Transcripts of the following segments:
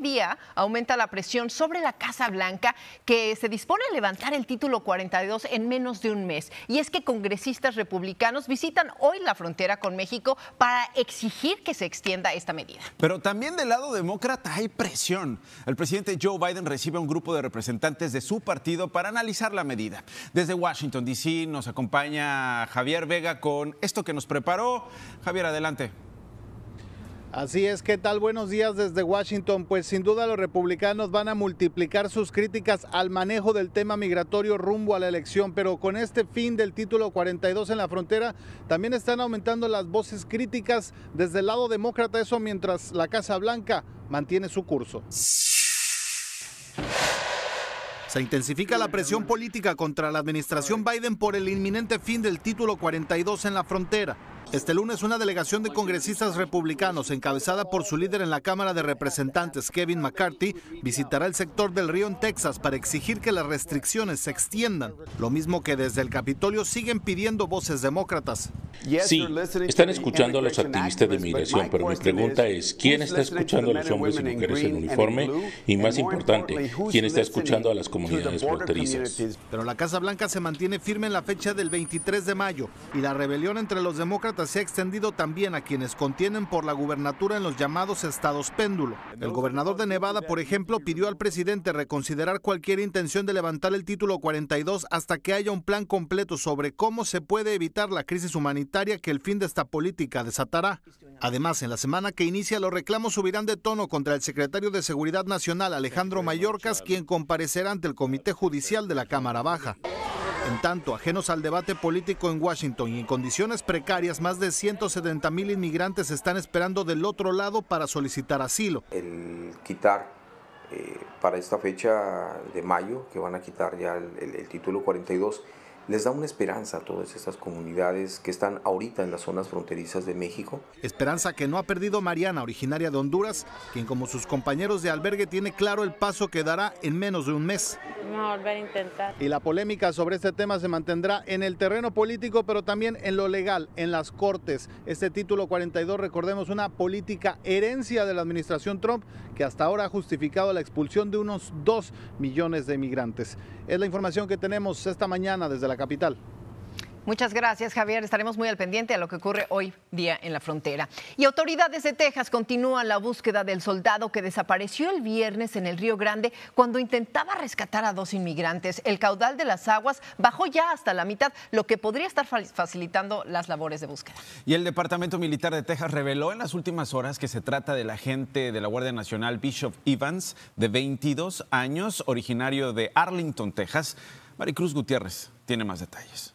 día aumenta la presión sobre la Casa Blanca que se dispone a levantar el título 42 en menos de un mes. Y es que congresistas republicanos visitan hoy la frontera con México para exigir que se extienda esta medida. Pero también del lado demócrata hay presión. El presidente Joe Biden recibe a un grupo de representantes de su partido para analizar la medida. Desde Washington, D.C. nos acompaña Javier Vega con esto que nos preparó. Javier, adelante. Así es, ¿qué tal? Buenos días desde Washington. Pues sin duda los republicanos van a multiplicar sus críticas al manejo del tema migratorio rumbo a la elección, pero con este fin del título 42 en la frontera, también están aumentando las voces críticas desde el lado demócrata, eso mientras la Casa Blanca mantiene su curso. Se intensifica la presión política contra la administración Biden por el inminente fin del título 42 en la frontera. Este lunes una delegación de congresistas republicanos encabezada por su líder en la Cámara de Representantes, Kevin McCarthy, visitará el sector del río en Texas para exigir que las restricciones se extiendan, lo mismo que desde el Capitolio siguen pidiendo voces demócratas. Sí, están escuchando a los activistas de migración, pero mi pregunta es, ¿quién está escuchando a los hombres y mujeres en uniforme? Y más importante, ¿quién está escuchando a las comunidades fronterizas? Pero la Casa Blanca se mantiene firme en la fecha del 23 de mayo y la rebelión entre los demócratas se ha extendido también a quienes contienen por la gubernatura en los llamados estados péndulo. El gobernador de Nevada, por ejemplo, pidió al presidente reconsiderar cualquier intención de levantar el título 42 hasta que haya un plan completo sobre cómo se puede evitar la crisis humanitaria que el fin de esta política desatará. Además, en la semana que inicia, los reclamos subirán de tono contra el secretario de Seguridad Nacional, Alejandro Mayorkas, quien comparecerá ante el Comité Judicial de la Cámara Baja. En tanto, ajenos al debate político en Washington y en condiciones precarias, más de 170 mil inmigrantes están esperando del otro lado para solicitar asilo. El quitar eh, para esta fecha de mayo, que van a quitar ya el, el título 42, les da una esperanza a todas estas comunidades que están ahorita en las zonas fronterizas de México. Esperanza que no ha perdido Mariana, originaria de Honduras, quien como sus compañeros de albergue tiene claro el paso que dará en menos de un mes. Vamos a volver a intentar. Y la polémica sobre este tema se mantendrá en el terreno político, pero también en lo legal, en las cortes. Este título 42, recordemos, una política herencia de la administración Trump que hasta ahora ha justificado la expulsión de unos 2 millones de inmigrantes. Es la información que tenemos esta mañana desde la capital. Muchas gracias, Javier. Estaremos muy al pendiente a lo que ocurre hoy día en la frontera. Y autoridades de Texas continúan la búsqueda del soldado que desapareció el viernes en el Río Grande cuando intentaba rescatar a dos inmigrantes. El caudal de las aguas bajó ya hasta la mitad, lo que podría estar facilitando las labores de búsqueda. Y el Departamento Militar de Texas reveló en las últimas horas que se trata del agente de la Guardia Nacional Bishop Evans, de 22 años, originario de Arlington, Texas. Maricruz Gutiérrez tiene más detalles.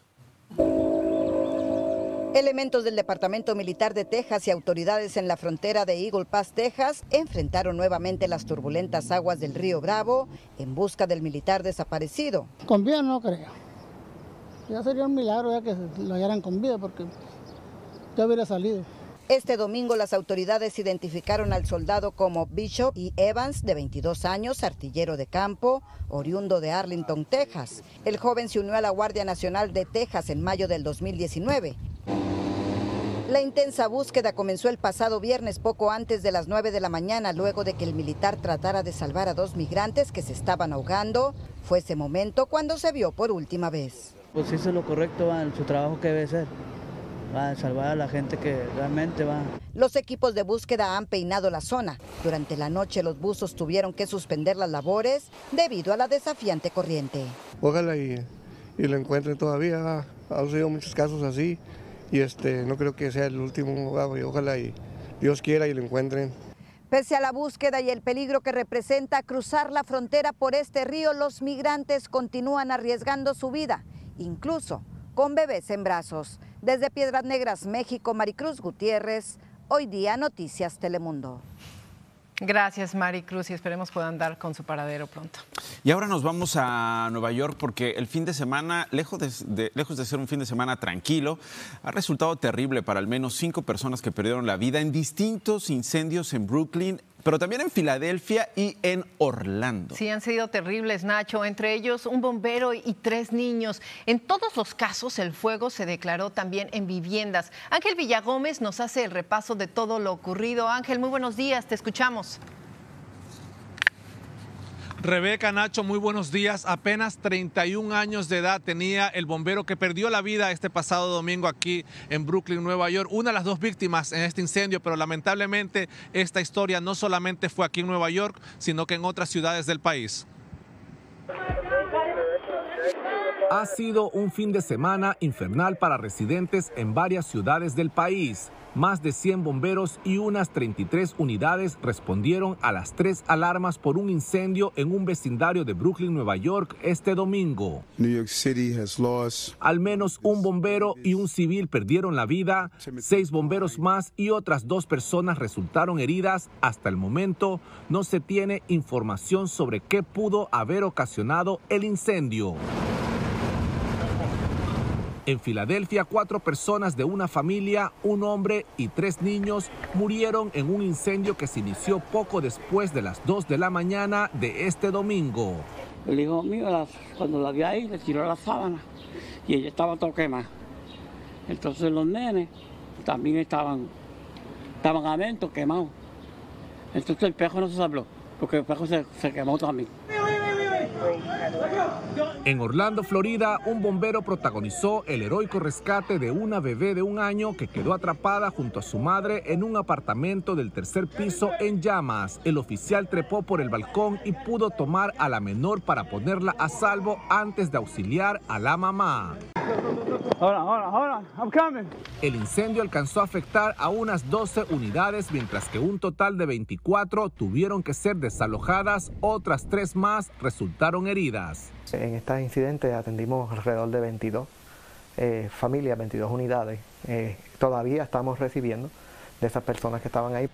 Elementos del Departamento Militar de Texas y autoridades en la frontera de Eagle Pass, Texas, enfrentaron nuevamente las turbulentas aguas del río Bravo en busca del militar desaparecido. Con vida no creo. Ya sería un milagro ya que lo hallaran con vida porque ya hubiera salido. Este domingo las autoridades identificaron al soldado como Bishop y Evans, de 22 años, artillero de campo, oriundo de Arlington, Texas. El joven se unió a la Guardia Nacional de Texas en mayo del 2019. La intensa búsqueda comenzó el pasado viernes poco antes de las 9 de la mañana, luego de que el militar tratara de salvar a dos migrantes que se estaban ahogando. Fue ese momento cuando se vio por última vez. Pues hizo lo correcto en su trabajo que debe ser va a salvar a la gente que realmente va. Los equipos de búsqueda han peinado la zona. Durante la noche los buzos tuvieron que suspender las labores debido a la desafiante corriente. Ojalá y, y lo encuentren todavía. Han sido muchos casos así y este no creo que sea el último. Ojalá y Dios quiera y lo encuentren. Pese a la búsqueda y el peligro que representa cruzar la frontera por este río, los migrantes continúan arriesgando su vida, incluso con bebés en brazos. Desde Piedras Negras, México, Maricruz Gutiérrez, hoy día Noticias Telemundo. Gracias, Maricruz, y esperemos puedan dar con su paradero pronto. Y ahora nos vamos a Nueva York porque el fin de semana, lejos de, lejos de ser un fin de semana tranquilo, ha resultado terrible para al menos cinco personas que perdieron la vida en distintos incendios en Brooklyn, pero también en Filadelfia y en Orlando. Sí, han sido terribles, Nacho, entre ellos un bombero y tres niños. En todos los casos, el fuego se declaró también en viviendas. Ángel Villagómez nos hace el repaso de todo lo ocurrido. Ángel, muy buenos días, te escuchamos. Rebeca Nacho, muy buenos días. Apenas 31 años de edad tenía el bombero que perdió la vida este pasado domingo aquí en Brooklyn, Nueva York. Una de las dos víctimas en este incendio, pero lamentablemente esta historia no solamente fue aquí en Nueva York, sino que en otras ciudades del país. Ha sido un fin de semana infernal para residentes en varias ciudades del país. Más de 100 bomberos y unas 33 unidades respondieron a las tres alarmas por un incendio en un vecindario de Brooklyn, Nueva York, este domingo. New York City has lost Al menos un bombero y un civil perdieron la vida, seis bomberos más y otras dos personas resultaron heridas. Hasta el momento no se tiene información sobre qué pudo haber ocasionado el incendio. En Filadelfia, cuatro personas de una familia, un hombre y tres niños murieron en un incendio que se inició poco después de las 2 de la mañana de este domingo. El hijo mío, cuando la vi ahí, le tiró la sábana y ella estaba todo quemada. Entonces los nenes también estaban, estaban adentro quemados. Entonces el pejo no se habló, porque el pejo se quemó también. En Orlando, Florida, un bombero protagonizó el heroico rescate de una bebé de un año que quedó atrapada junto a su madre en un apartamento del tercer piso en llamas. El oficial trepó por el balcón y pudo tomar a la menor para ponerla a salvo antes de auxiliar a la mamá. Ahora, ahora, ahora, I'm coming. El incendio alcanzó a afectar a unas 12 unidades, mientras que un total de 24 tuvieron que ser desalojadas, otras tres más resultaron heridas. En este incidente atendimos alrededor de 22 eh, familias, 22 unidades. Eh, todavía estamos recibiendo de esas personas que estaban ahí.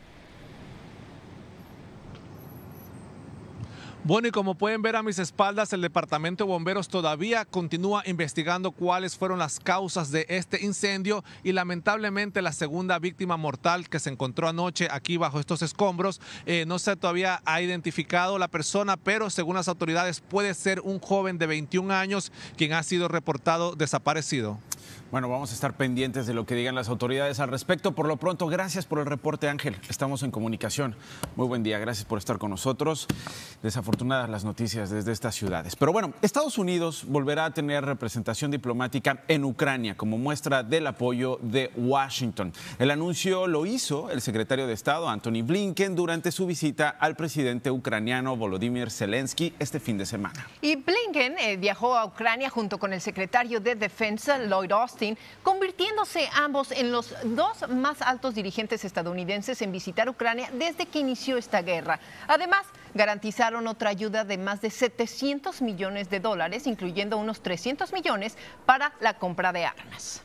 Bueno, y como pueden ver a mis espaldas, el Departamento de Bomberos todavía continúa investigando cuáles fueron las causas de este incendio y lamentablemente la segunda víctima mortal que se encontró anoche aquí bajo estos escombros, eh, no se todavía ha identificado la persona, pero según las autoridades puede ser un joven de 21 años quien ha sido reportado desaparecido. Bueno, vamos a estar pendientes de lo que digan las autoridades al respecto. Por lo pronto, gracias por el reporte, Ángel. Estamos en comunicación. Muy buen día, gracias por estar con nosotros. Desafortunadas las noticias desde estas ciudades. Pero bueno, Estados Unidos volverá a tener representación diplomática en Ucrania como muestra del apoyo de Washington. El anuncio lo hizo el secretario de Estado, Anthony Blinken, durante su visita al presidente ucraniano Volodymyr Zelensky este fin de semana. Y Blinken eh, viajó a Ucrania junto con el secretario de Defensa, Lloyd Convirtiéndose ambos en los dos más altos dirigentes estadounidenses en visitar Ucrania desde que inició esta guerra. Además, garantizaron otra ayuda de más de 700 millones de dólares, incluyendo unos 300 millones para la compra de armas.